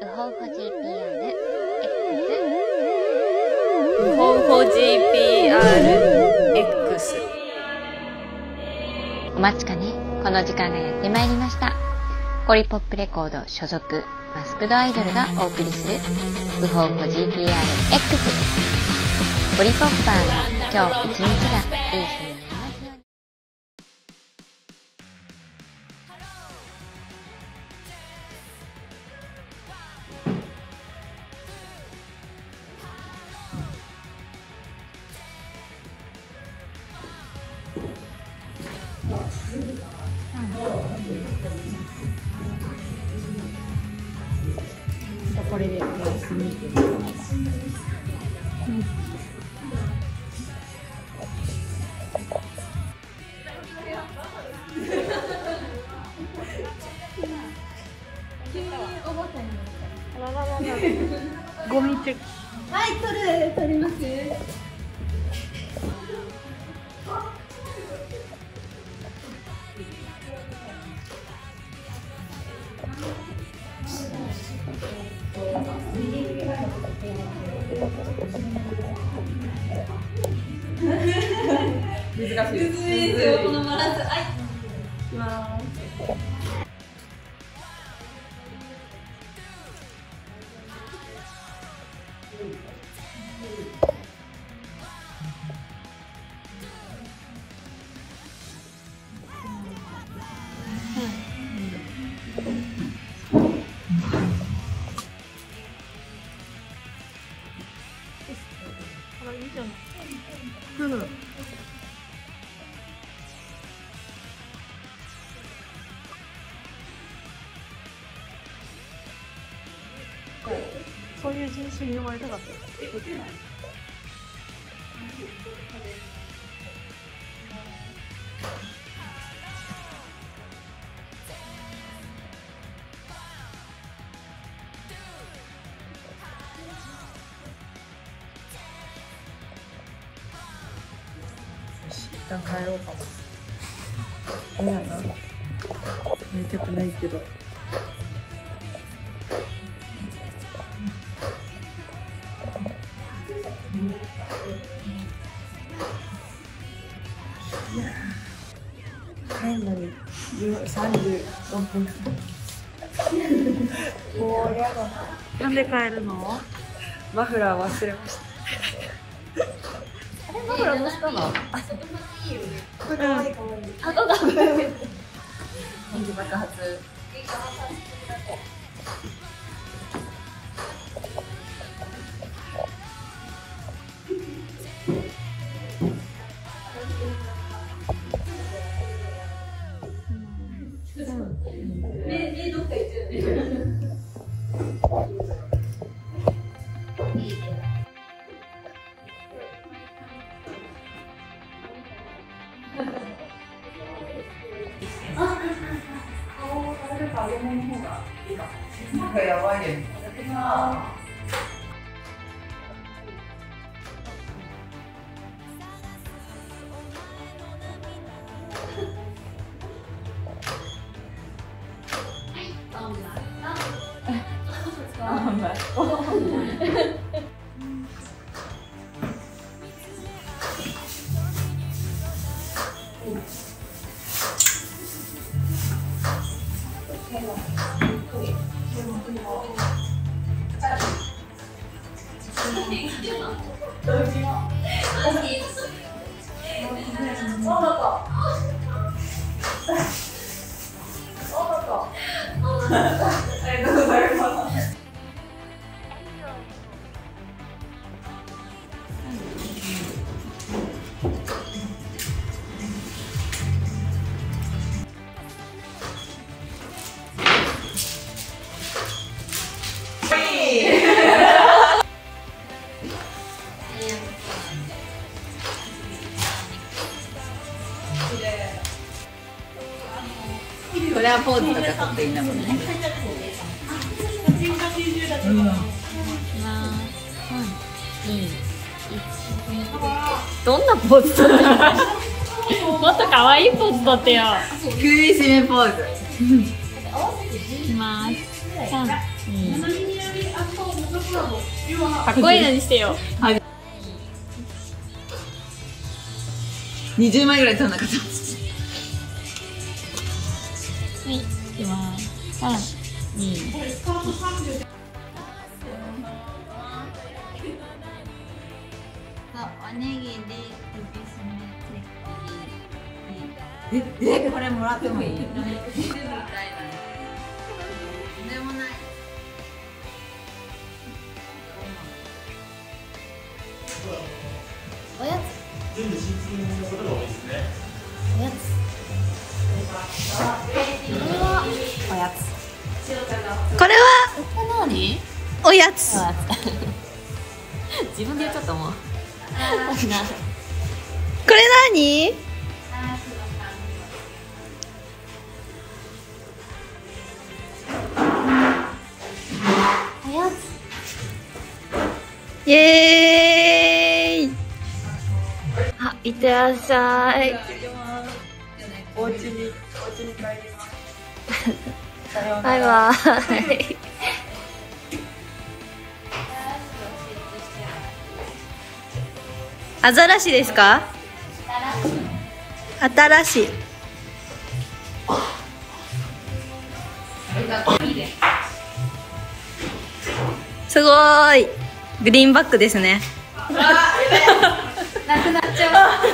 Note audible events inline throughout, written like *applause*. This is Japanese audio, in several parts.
ウホウホ GPR X ウホウホ GPRX お待ちかね。この時間がやってまいりました。コリポップレコード所属マスクドアイドルがお送りするウホウホ GPRX コリポッパーの今日一日がいい日に難しいむずいですよ、このバランス。はい。いきます。あいいじゃんうんそういう人種に生まれたかった一旦帰ろうかな。*laughs* 嫌やな。寝たくないけど。36分。もうやだ。なんで帰るの？マフラー忘れました。あれマフラーどうしたの？あ、これかわいいかわいい。あ、どうだ演技爆発目、目どっか行っちゃうね。こ *laughs* れはポーズとか得意なもんね。どん。なポーズ取ってるもっと可愛いポーズ取ってよ。首絞めポーズいきます三二かっこいいのにしてよ20枚ぐらい取ん。なかったはいいきます。三二おネギで首絞めてええこれもらってもいい？*laughs* これはおやつ。自分で言っちゃったもん。これ何？おやつ。イエーイ。あ、いってらっしゃい。お家にお家に帰りますバイバイ。アザラシですか？新しいすごーい。グリーンバックですね。なくなっちゃ *laughs*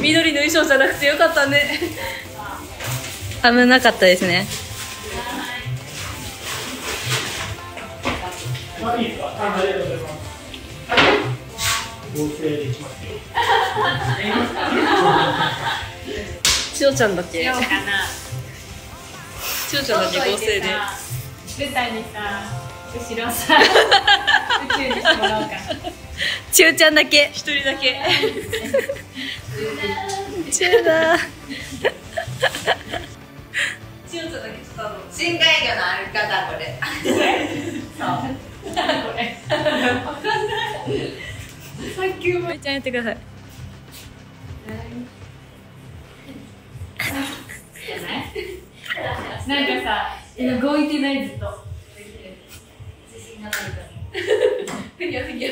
緑の衣装じゃなくてよかったね危なかったですねあ、いいですか。あ、ありがとうございます。合成できますよ。しおちゃんだけ？しようかなしおちゃんだけ？合成で舞台にさ後ろさ宇宙にしてもらおうかちゃんだけ一人だけだとあの深海魚の歩き方これ。めっちゃやってください。なんかさ今動いてないずっと。自信がないから。ふにゃふにゃ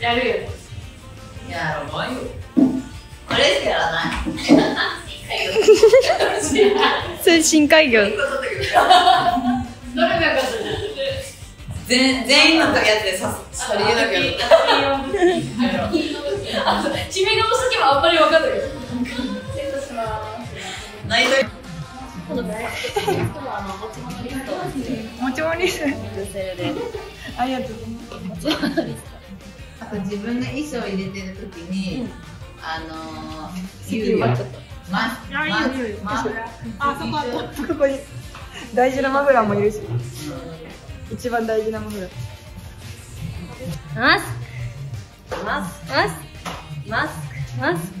やるよねやろうよこれしかやらないそれ深海魚どれなかったじゃん全員のやつでさそれ言うだけど君の好きはあんまり分かんないけど。ないともちもりすありがとうあと自分が衣装入れてる時に、あのー、言うよマスマスマスあそこ。あったここに大事なマフラーもいるし。一番大事なマフラー。マスク。マスク。マスク。マスク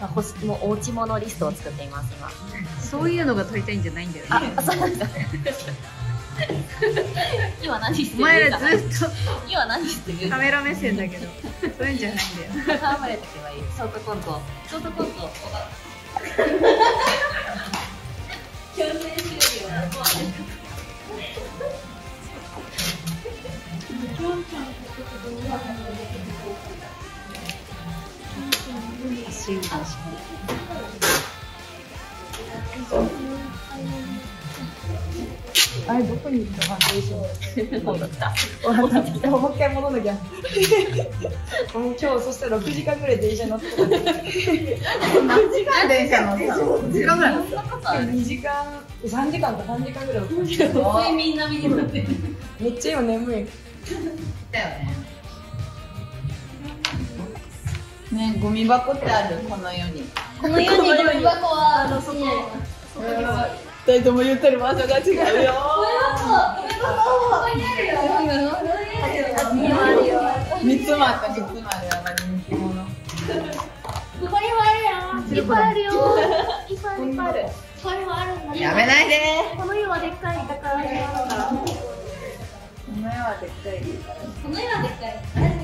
マスクあ欲しもうお家物リストを作っています今。そういうのが撮りたいんじゃないんだよね。あそうなんだ今何してるお前らずっと今何してる。カメラ目線だけどそういうんじゃないんだよ。戯れてけばいい。ショートコント。ショートコント。強制するよあれどこに行ったファンデーション戻った。もう一回戻んなきゃもう今日そしたら6時間ぐらい電車乗ってた。*laughs* *laughs* 時間電車乗った *laughs* の時間ぐらい乗った2時間3時間か3時間ぐらい睡眠並みになってるめっちゃ今眠い。だよねねゴミ箱ってあるこの世に。この世にゴミ箱はあのそこ二人とも言ってる場所が違うよ。三つもあった三つもあるやばい人気者ここにもあるよ。いっぱいあるよ。いっぱいあるいっぱいある。ここにもあるんだやめないで。この世はでっかい。宝島だから。ここの世はでっかい。の世はでっかい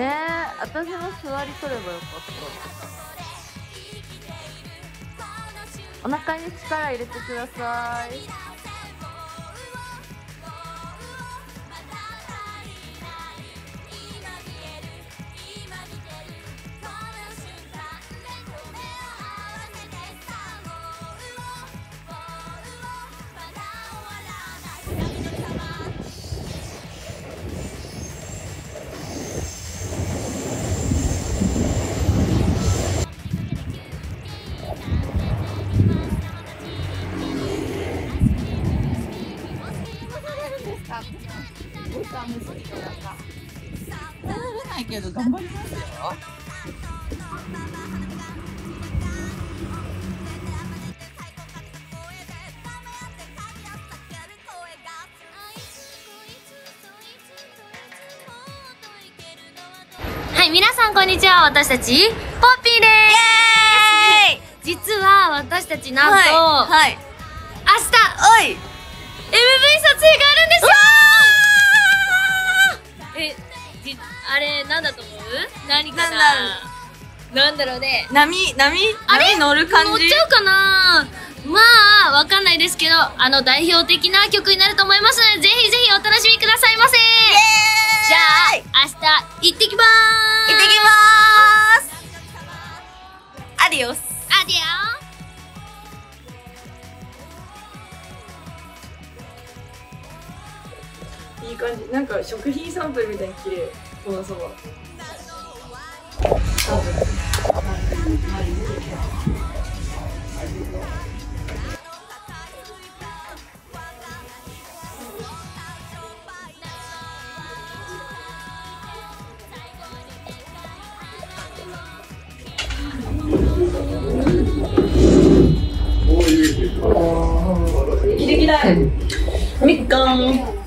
え私も座り取ればよかった。お腹に力入れてください。頑張りますよはい、皆さんこんにちは。私たち、ポッピーでーす実は私たちなんと、はい明日、おい。MV 撮影があるんですよえ、じ、あれ、なんだと思う？何かな？なんだろう。ね。波波？あれ？波乗る感じ？乗っちゃうかな？まあ、わかんないですけど、あの代表的な曲になると思いますので、ぜひぜひお楽しみくださいませ。じゃあ、明日、行ってきまーす。行ってきまーす！アディオス。アディオ。いい感じ。なんか食品サンプルみたいに綺麗。このそば。みっかん